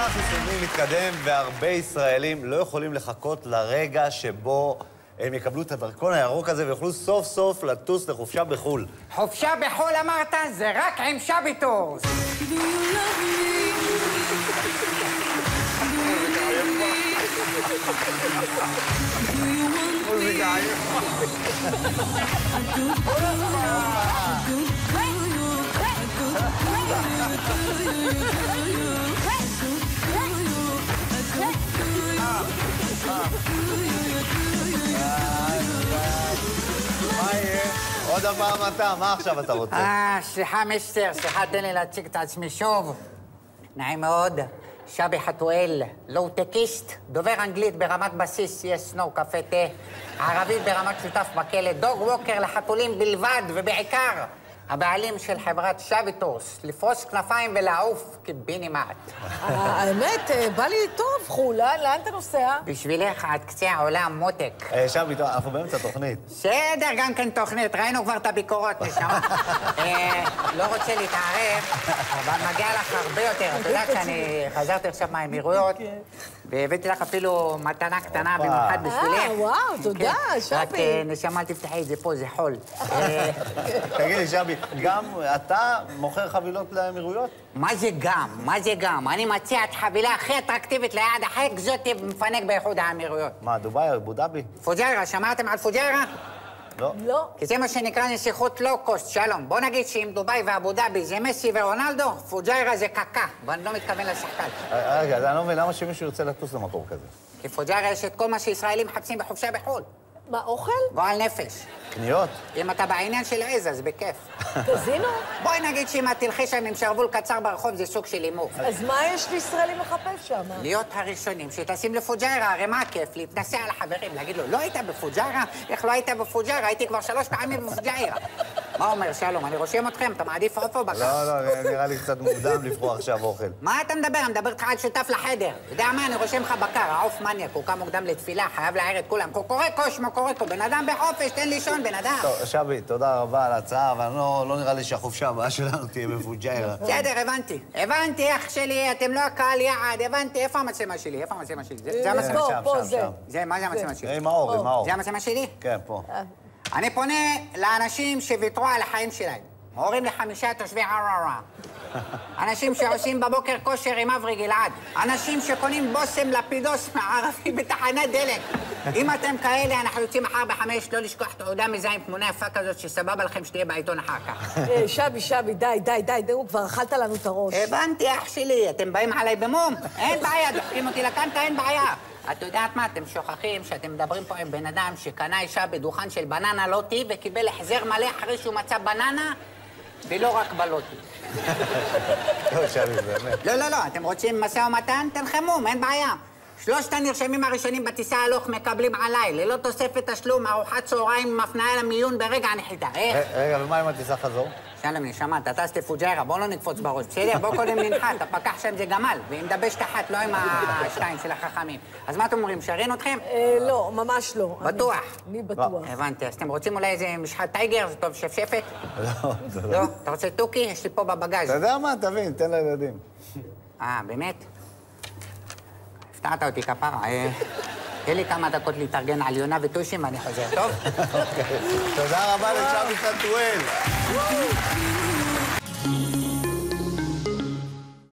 המסע החיסוני מתקדם, והרבה ישראלים לא יכולים לחכות לרגע שבו הם יקבלו את הדרכון הירוק הזה ויוכלו סוף סוף לטוס לחופשה בחו"ל. חופשה בחו"ל אמרת? זה רק עם שביטורס. מה עוד הפעם אתה, מה עכשיו אתה רוצה? אה, סליחה מיסטר, סליחה, תן לי להציג את עצמי שוב. נעים מאוד, שבי חתואל, לואו-טקיסט, דובר אנגלית ברמת בסיס, יס, נו, קפה תה, ערבית ברמת שותף בכלא, דוג ווקר לחתולים בלבד, ובעיקר, הבעלים של חברת שביטורס, לפרוס כנפיים ולעוף קיבינימט. האמת, אה, בא לי טוב, חו"ל, לאן אתה נוסע? בשבילך עד קצה העולם מותק. אה, שבי, טוב, אנחנו באמצע תוכנית. בסדר, גם כן תוכנית, ראינו כבר את הביקורות, נשמה. אה, לא רוצה להתערב, אבל מגיע לך הרבה יותר. את יודעת שאני חזרתי עכשיו מהאמירויות, והבאתי לך אפילו מתנה קטנה. במיוחד בשבילך. אה, וואו, תודה, כן. רק שבי. אה, נשמה, אל תפתחי את זה פה, זה חול. תגיד לי, שבי, גם אתה מוכר חבילות לאמירויות? מה זה גם? מה זה גם? אני מציע את החבילה הכי אטרקטיבית ליעד הכי אקזוטי ומפנק באיחוד האמירויות. מה, דובאי, אבו דאבי? פוג'יירה, שמעתם על פוג'יירה? לא. לא. כי זה מה שנקרא נסיכות לואו-קוסט, שלום. בוא נגיד שאם דובאי ואבו דאבי זה מסי ורונלדו, פוג'יירה זה קקה, ואני לא מתכוון לשחקן. אה, רגע, אז אני לא מבין, למה שמישהו ירצה לטוס למקום כזה? כי פוג'יירה יש את כל מה שישראלים מחפשים בחופשה בחו"ל. מה, אוכל? גועל נפש. קניות? אם אתה בעניין של עז, אז בכיף. קזינו? בואי נגיד שאם את תלכי שם עם שרוול קצר ברחוב, זה סוג של הימור. אז מה יש לישראלים לחפש שם? להיות הראשונים שטסים לפוג'יירה, הרי מה הכיף? להתנסה על החברים, להגיד לו, לא היית בפוג'יירה? איך לא היית בפוג'יירה? הייתי כבר שלוש פעמים בפוג'יירה. מה אומר שלום? אני רושם אתכם, אתה מעדיף עוף או בקר? לא, לא, נראה לי קצת מוקדם לבחור עכשיו אוכל. מה אתה מדבר? אני מדבר איתך על שותף לחדר. יודע מה? אני רושם לך בקר, העוף מניאק, הוא קם מוקדם לתפילה, חייב להעיר את כולם. קוקורקו, שמוקורקו, בן אדם בחופש, תן לישון, בן אדם. טוב, שבי, תודה רבה על ההצעה, אבל לא לא נראה לי שהחופשה הבאה שלנו תהיה בפוג'יירה. בסדר, הבנתי. הבנתי, אח שלי, אתם לא הקהל יעד, הבנתי. איפה המצלמה שלי? איפה המצלמה שלי? זה- המצלמה. זה, מה זה שלי? עם האור, עם האור. זה המצלמה שלי? כן, פה. אני פונה לאנשים שוויתרו על החיים שלהם. הורים לחמישה תושבי ערערה. אנשים שעושים בבוקר כושר עם אברי גלעד. אנשים שקונים בושם לפידוס מערבי בתחנת דלק. אם אתם כאלה, אנחנו יוצאים מחר בחמש, לא לשכוח תעודה מזהה עם תמונה יפה כזאת, שסבבה לכם שתהיה בעיתון אחר כך. אה, שבי, שבי, די, די, די, די, כבר אכלת לנו את הראש. הבנתי, אח שלי, אתם באים עליי במום. אין בעיה, דוחקים אותי לקנטה, אין בעיה. את יודעת מה, אתם שוכחים שאתם מדברים פה עם בן אדם שקנה אישה בדוכן של בננה לוטי וקיבל החזר מלא אחרי שהוא מצא בננה, ולא רק בלוטי. שבי, באמת. לא, לא, לא, אתם רוצים משא ומתן? תלחמו, אין בעיה. שלושת הנרשמים הראשונים בטיסה הלוך מקבלים עליי, ללא תוספת תשלום, ארוחת צהריים עם הפניה למיון ברגע הנחיתה. איך? רגע, ומה עם הטיסה חזור? שלום, נשמה, אתה טס לפוג'יירה, בוא לא נקפוץ בראש. בסדר, בוא קודם ננחת, הפקח שם זה גמל, ועם דבשת אחת, לא עם השתיים של החכמים. אז מה אתם אומרים, שרין אתכם? אה, לא, ממש לא. בטוח? אני אני בטוח. הבנתי, אז אתם רוצים אולי איזה משחת טייגר? זה טוב שפשפת? לא, זה לא. לא? אתה רוצה תוכי? יש לי פה בבגז. אתה יודע מה? תבין, תן לילדים. אה, באמת? הפתעת אותי, כפרה. תן לי כמה דקות להתארגן על יונה וטושים, אני חוזר, טוב? אוקיי. תודה רבה לשבי סנטואל.